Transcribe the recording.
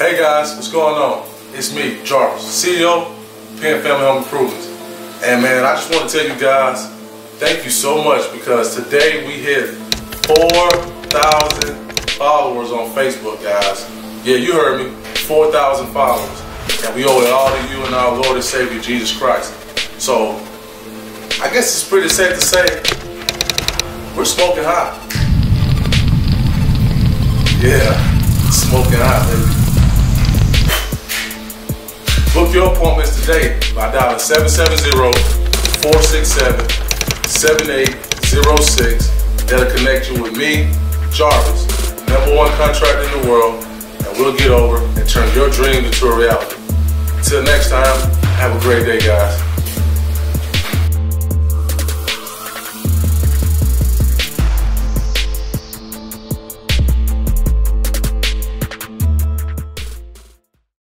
Hey guys, what's going on? It's me, Jarvis, CEO, Penn Family Home Improvements. And man, I just want to tell you guys, thank you so much because today we hit 4,000 followers on Facebook, guys. Yeah, you heard me, 4,000 followers. And we owe it all to you and our Lord and Savior, Jesus Christ. So, I guess it's pretty safe to say, we're smoking hot. Yeah, smoking hot, baby. Book your appointments today by dialing 770-467-7806. That'll connect you with me, Jarvis, number one contractor in the world, and we'll get over and turn your dream into a reality. Until next time, have a great day, guys.